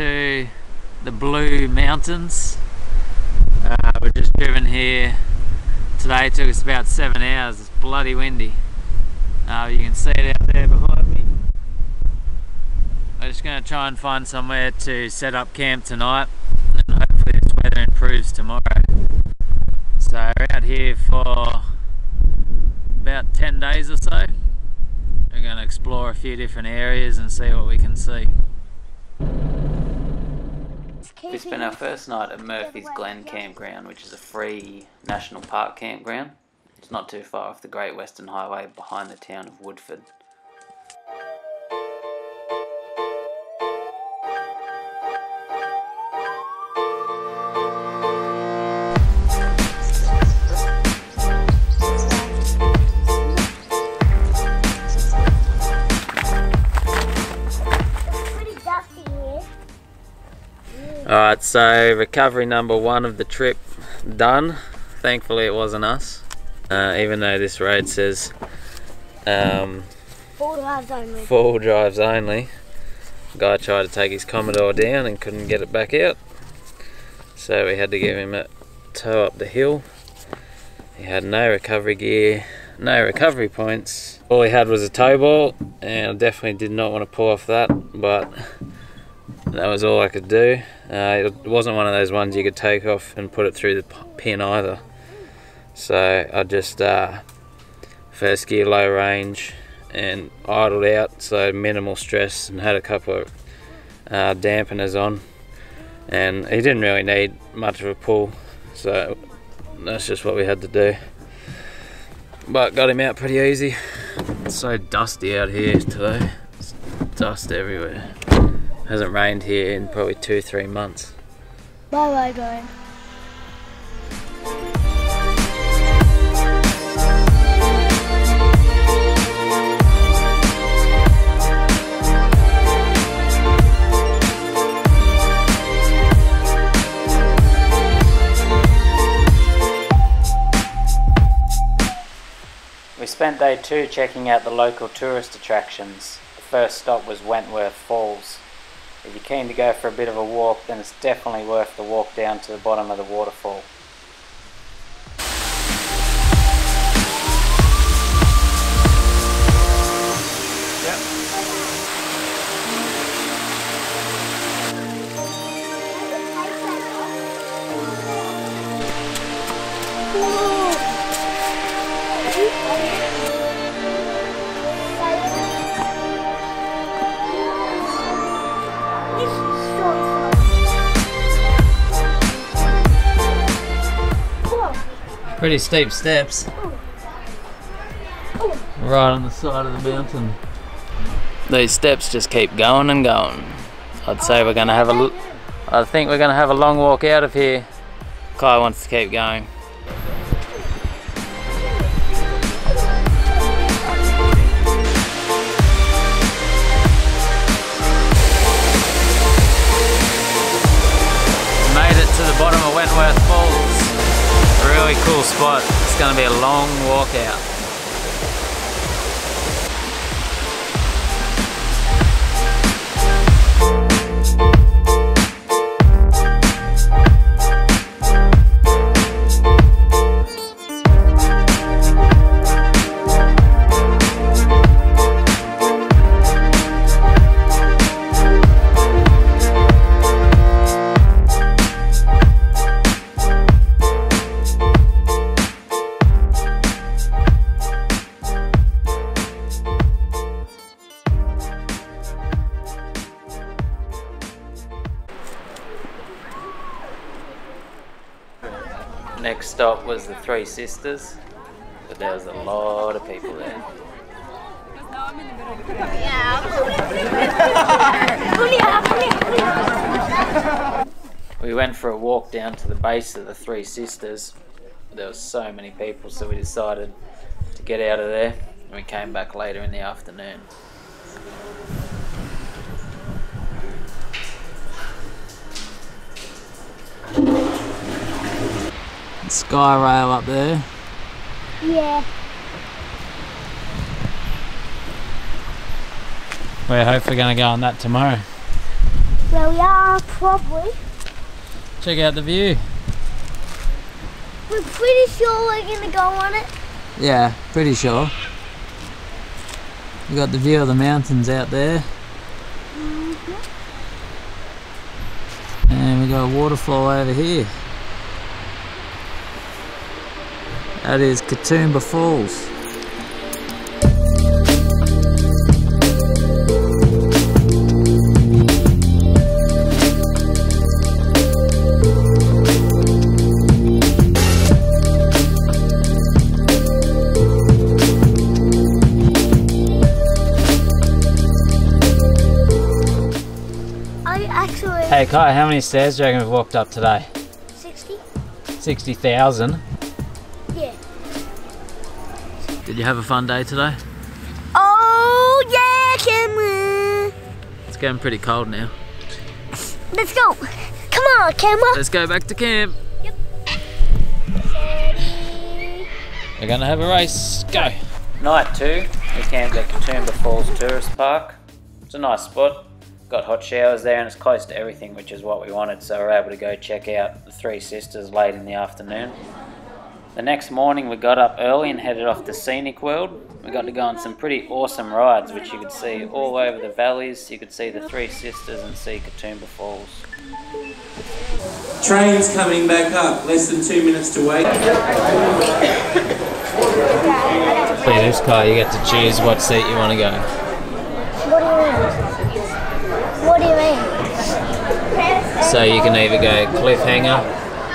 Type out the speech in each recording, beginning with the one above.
to the Blue Mountains. Uh, we're just driven here today, it took us about seven hours, it's bloody windy. Uh, you can see it out there behind me. We're just going to try and find somewhere to set up camp tonight and hopefully this weather improves tomorrow. So we're out here for about 10 days or so. We're going to explore a few different areas and see what we can see. We spent our first night at Murphy's Glen Campground, which is a free national park campground. It's not too far off the Great Western Highway behind the town of Woodford. So recovery number one of the trip done. Thankfully it wasn't us. Uh, even though this road says um, Four drives only. four drives only. Guy tried to take his Commodore down and couldn't get it back out. So we had to give him a tow up the hill. He had no recovery gear, no recovery points. All he had was a tow ball and I definitely did not want to pull off that, but that was all I could do. Uh, it wasn't one of those ones you could take off and put it through the pin either. So I just uh, first gear low range and idled out, so minimal stress, and had a couple of uh, dampeners on. And he didn't really need much of a pull, so that's just what we had to do. But got him out pretty easy. It's so dusty out here today. It's dust everywhere. Hasn't rained here in probably two, three months. Bye bye, bye. We spent day two checking out the local tourist attractions. The first stop was Wentworth Falls. If you're keen to go for a bit of a walk, then it's definitely worth the walk down to the bottom of the waterfall. Pretty steep steps. Right on the side of the mountain. These steps just keep going and going. I'd say we're gonna have a. l- I think we're gonna have a long walk out of here. Kai wants to keep going. Really cool spot. It's going to be a long walk out. Stop was the Three Sisters, but there was a lot of people there. We went for a walk down to the base of the Three Sisters. There was so many people, so we decided to get out of there. And we came back later in the afternoon. Sky rail up there. Yeah. We're hopefully going to go on that tomorrow. where we are, probably. Check out the view. We're pretty sure we're gonna go on it. Yeah, pretty sure. We got the view of the mountains out there. Mm-hmm. And we got a waterfall over here. That is Katoomba Falls. I actually Hey Kai, how many stairs do you reckon we've walked up today? 60. 60,000. Yeah. Did you have a fun day today? Oh yeah, camera. It's getting pretty cold now. Let's go. Come on, camera. Let's go back to camp. Steady. We're gonna have a race. Go. Night two. We camped at Katoomba Falls Tourist Park. It's a nice spot. Got hot showers there and it's close to everything, which is what we wanted. So we're able to go check out the Three Sisters late in the afternoon. The next morning we got up early and headed off to Scenic World. We got to go on some pretty awesome rides, which you could see all over the valleys. You could see the Three Sisters and see Katoomba Falls. Train's coming back up. Less than two minutes to wait. For this car, you get to choose what seat you want to go. What do you mean? What do you mean? So you can either go cliffhanger,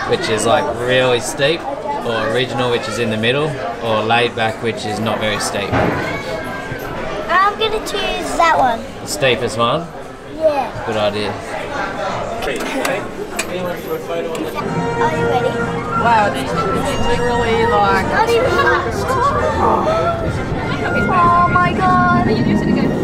which is like really steep, or original, which is in the middle, or laid back, which is not very steep. I'm gonna choose that one. The steepest one, Yeah. good idea. Are you ready? Wow, these it's literally like. Not even touched. Oh my god.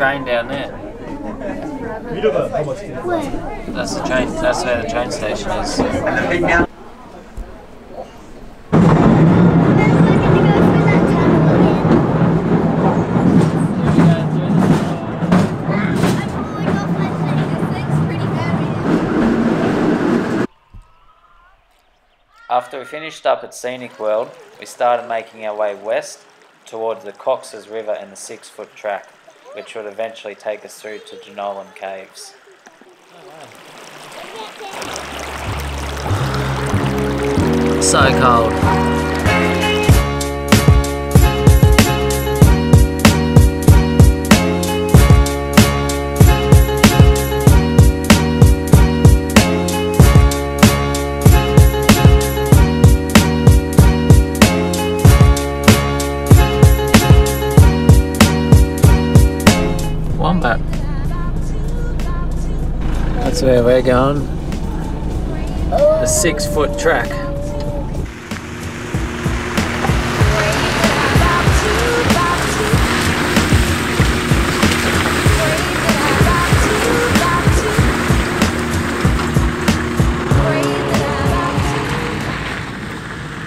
Train down there. That's the train. That's where the train station is. After we finished up at Scenic World, we started making our way west towards the Cox's River and the six foot track, which would eventually take us through to Jenolan Caves. So cold. Where we're going. The six foot track.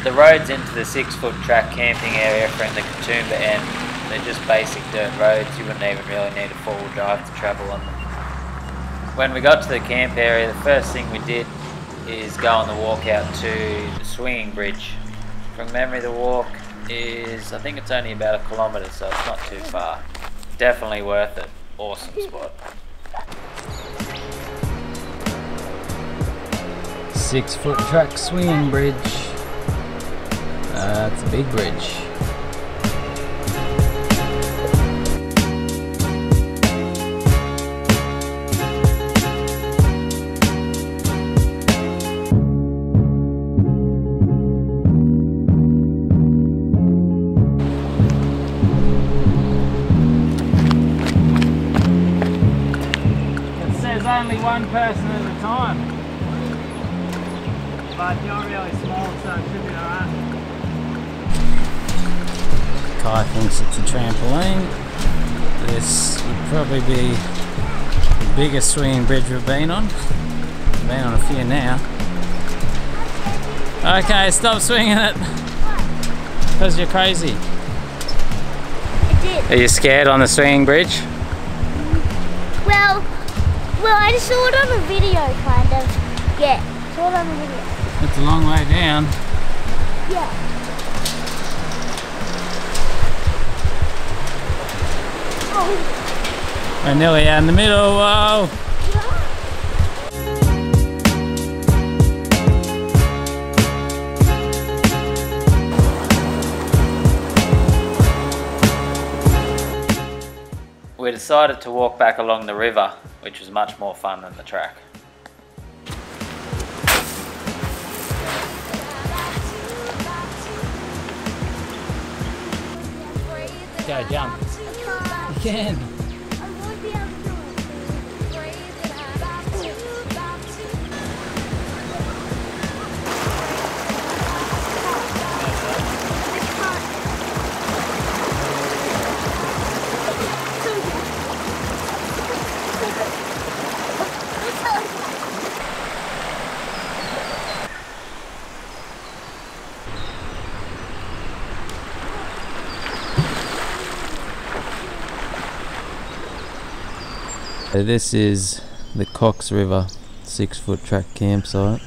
The roads into the six foot track camping area from the Katoomba end, they're just basic dirt roads, you wouldn't even really need a four wheel drive to travel on them. When we got to the camp area, the first thing we did is go on the walk out to the swinging bridge. From memory, the walk is, I think it's only about a kilometre, so it's not too far. Definitely worth it. Awesome spot. Six foot track swinging bridge. Uh, it's a big bridge. Person at a time. But but you're really small, so it should be alright. Kai thinks it's a trampoline. This would probably be the biggest swinging bridge we've been on. Been on a few now. Okay, stop swinging it. Because you're crazy. Are you scared on the swinging bridge? Well, well, I just saw it on a video, kind of. Yeah, saw it on a video. It's a long way down. Yeah. Oh, We're nearly out in the middle. Whoa! We decided to walk back along the river, which was much more fun than the track. Go jump. You can. This is the Cox River six foot track campsite.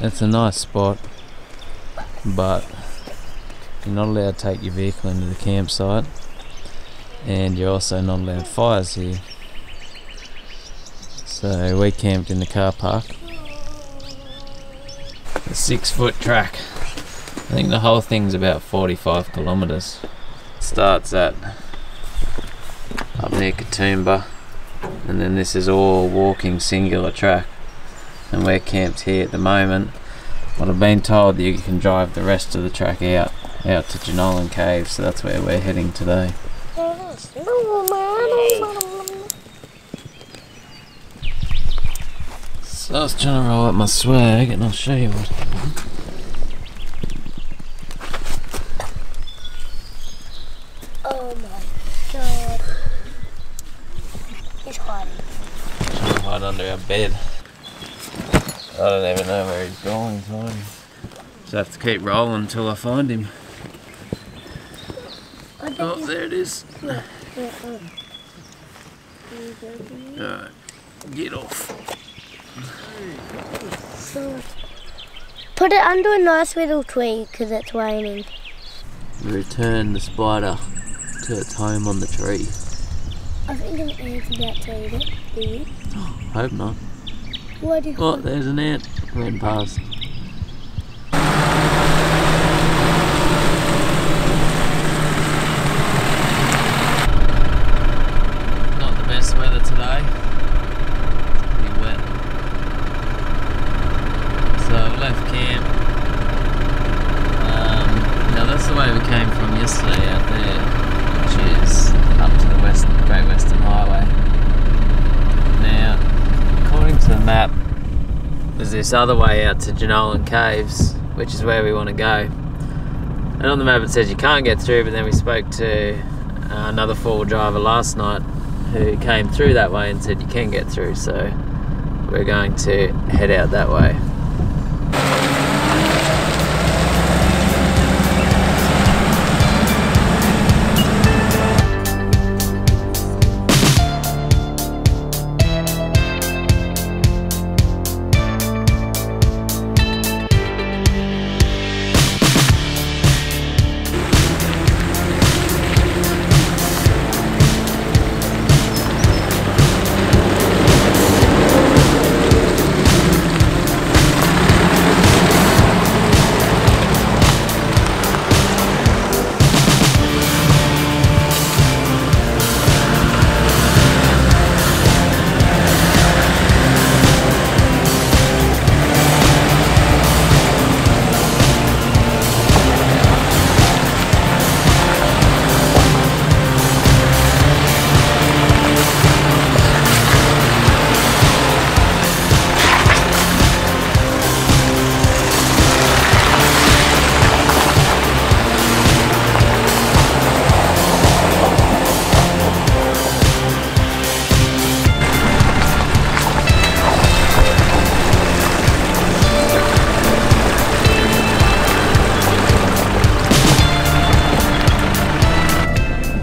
It's a nice spot, but you're not allowed to take your vehicle into the campsite, and you're also not allowed fires here. So we camped in the car park a six foot track. I think the whole thing's about 45 kilometres. Starts at up near Katoomba, and then this is all walking singular track. And we're camped here at the moment. But I've been told that you can drive the rest of the track out, out to Jenolan Cave, so that's where we're heading today. So I was trying to roll up my swag, and I'll show you what. Oh my god. He's hiding. Trying to hide under our bed. I don't even know where he's going. He's hiding. Just have to keep rolling until I find him. I Oh, he's- there it is. yeah. He's opening. Alright, get off. So- Put it under a nice little tree because it's raining. Return the spider to its home on the tree. I think an ant's about to eat it. Do you? Hope not. Why do you Oh, there's an ant. Ran past. Not the best weather today. It's pretty wet. So we left camp. Um, now that's the way we came from yesterday out there, which is up to the west, Great Western Highway. Now, according to the map, there's this other way out to Jenolan Caves, which is where we want to go. And on the map it says you can't get through, but then we spoke to uh, another four-wheel driver last night who came through that way and said you can get through, so we're going to head out that way.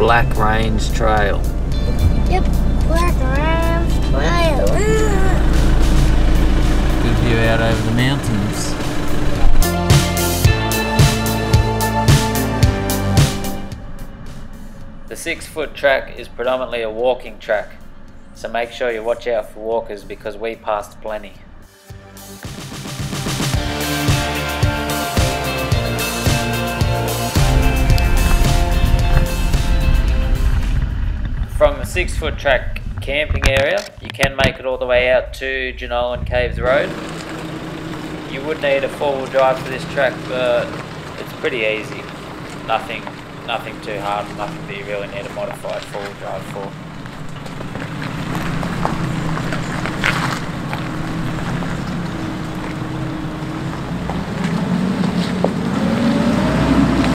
Black Range Trail. Yep. Black Range Trail. Good view out over the mountains. The six foot track is predominantly a walking track, so make sure you watch out for walkers because we passed plenty. Six foot track camping area, you can make it all the way out to Jenolan Caves Road. You would need a four wheel drive for this track, but it's pretty easy. Nothing, nothing too hard, nothing that you really need a modified four wheel drive for.